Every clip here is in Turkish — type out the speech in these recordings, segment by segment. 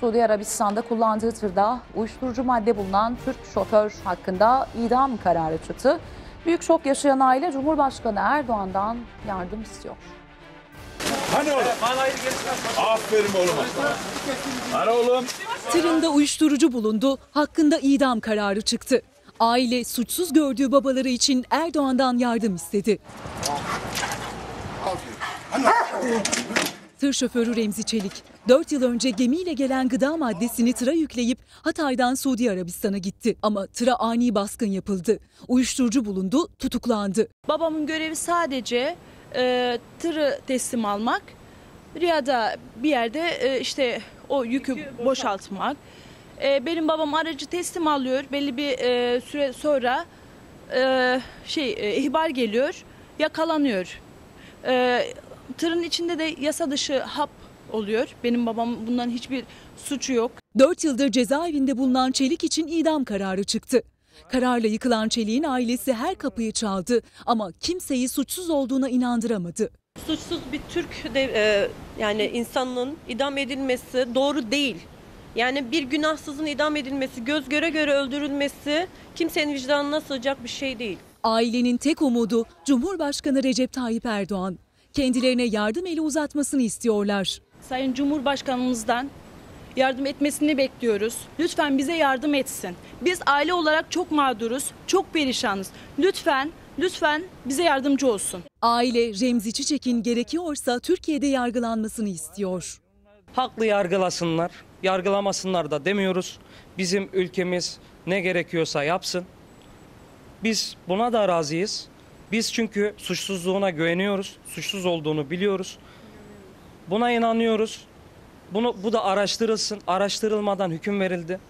Suudi Arabistan'da kullandığı tırda uyuşturucu madde bulunan Türk şoför hakkında idam kararı çıktı. Büyük şok yaşayan aile Cumhurbaşkanı Erdoğan'dan yardım istiyor. Hani oğlum? Aferin oğluma. Hani oğlum? Tırında uyuşturucu bulundu, hakkında idam kararı çıktı. Aile suçsuz gördüğü babaları için Erdoğan'dan yardım istedi. Tır şoförü Remzi Çelik, 4 yıl önce gemiyle gelen gıda maddesini tıra yükleyip Hatay'dan Suudi Arabistan'a gitti. Ama tıra ani baskın yapıldı. Uyuşturucu bulundu, tutuklandı. Babamın görevi sadece e, tırı teslim almak. Riyada bir yerde e, işte o yükü boşaltmak. E, benim babam aracı teslim alıyor. Belli bir e, süre sonra e, şey e, ihbar geliyor. Yakalanıyor. E, tırın içinde de yasa dışı hap oluyor. Benim babam bundan hiçbir suçu yok. 4 yıldır cezaevinde bulunan Çelik için idam kararı çıktı. Kararla yıkılan Çelik'in ailesi her kapıyı çaldı ama kimseyi suçsuz olduğuna inandıramadı. suçsuz bir Türk de, e, yani insanın idam edilmesi doğru değil. Yani bir günahsızın idam edilmesi, göz göre göre öldürülmesi kimsenin vicdanına sığacak bir şey değil. Ailenin tek umudu Cumhurbaşkanı Recep Tayyip Erdoğan. Kendilerine yardım eli uzatmasını istiyorlar. Sayın Cumhurbaşkanımızdan yardım etmesini bekliyoruz. Lütfen bize yardım etsin. Biz aile olarak çok mağduruz, çok perişanız. Lütfen, lütfen bize yardımcı olsun. Aile Remzi Çiçek'in gerekiyorsa Türkiye'de yargılanmasını istiyor. Haklı yargılasınlar, yargılamasınlar da demiyoruz. Bizim ülkemiz ne gerekiyorsa yapsın. Biz buna da razıyız. Biz çünkü suçsuzluğuna güveniyoruz. Suçsuz olduğunu biliyoruz. Buna inanıyoruz. Bunu bu da araştırılsın. Araştırılmadan hüküm verildi.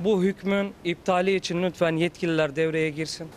Bu hükmün iptali için lütfen yetkililer devreye girsin.